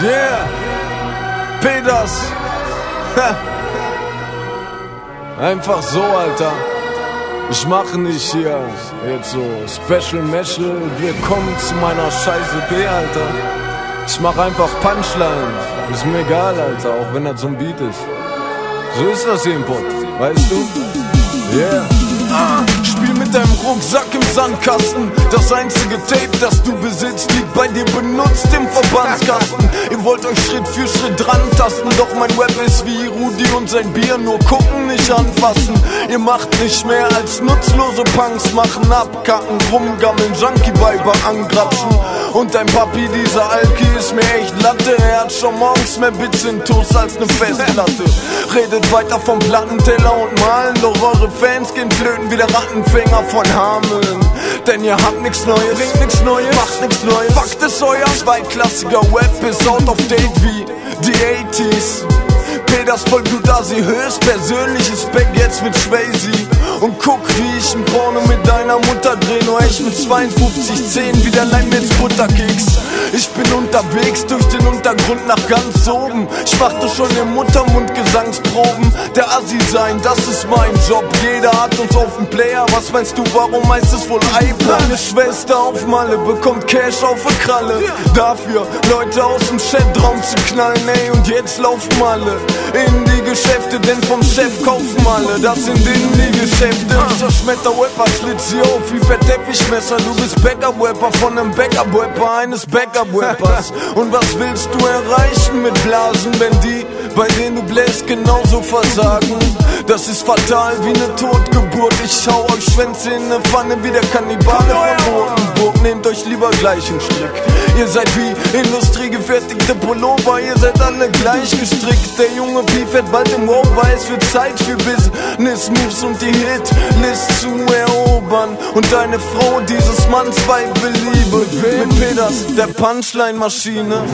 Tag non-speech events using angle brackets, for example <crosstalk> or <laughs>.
Yeah, Peters. Einfach so, Alter. Ich mache nicht hier jetzt so Special Meshel. Willkommen zu meiner scheiße B, Alter. Ich mach einfach Punchline. Ist mir egal, Alter, auch wenn das so ein Beat ist. So ist das hier im Pod, weißt du? Yeah. Ah, mit deinem Rucksack im Sandkasten. Das einzige Tape, das du besitzt, liegt bei dir benutzt im Verbandskasten. Ihr wollt euch Schritt für Schritt dran tasten, doch mein Web ist wie Rudi und sein Bier, nur gucken, nicht anfassen. Ihr macht nicht mehr als nutzlose Punks, machen abkacken, rumgammeln, Junkie-Weiber angratzen. Und dein Papi, dieser Alki, ist mir echt Latte. Er hat schon morgens mehr Bits in Toast als ne Festplatte. Redet weiter vom Plattenteller und Malen, doch eure Fans gehen flöten wie der Rattenfänger von Hameln. Denn ihr habt nix Neues, bringt nix Neues, macht nix Neues. Fakt ist euer zweitklassiger Web ist out of date wie die 80s. Peters voll gut Asi, höchst persönliches Back jetzt mit Swayze. Und guck, wie ich ein Porno mit deiner Mutter dreh Nur ich mit 52 Zehen wie der Leibniz Butterkeks. Ich bin unterwegs durch den Untergrund nach ganz oben. Ich machte schon im Muttermund Gesangsproben. Der Assi sein, das ist mein Job. Jeder hat uns auf dem Player. Was meinst du, warum heißt es wohl iPhone? Meine Schwester auf Malle bekommt Cash auf der Kralle. Dafür Leute aus dem Chatraum zu knallen Ey, und jetzt laufen alle in die Geschäfte, denn vom Chef kaufen alle, das sind in die Geschäfte. Ich zerschmetter Rapper, schlitz sie auf wie per Teppichmesser. Du bist Backup-Rapper von einem Backup-Rapper, eines Backup-Rappers. <laughs> Und was willst du erreichen mit Blasen, wenn die, bei denen du bläst, genauso versagen? Das ist fatal wie eine Totgeburt. Ich schau euch Schwänze in ne Pfanne wie der Kannibale von Rotenburg. Nehmt euch lieber gleich einen Strick. Ihr seid wie industriegefertigte Pullover, ihr seid alle gleich gestrickt. Der junge Pi fährt bald im Rover, es wird Zeit für Business Moves und die Hitlist zu erobern. Und deine Frau dieses Manns Weib beliebe. Mit Peters, der Punchline-Maschine.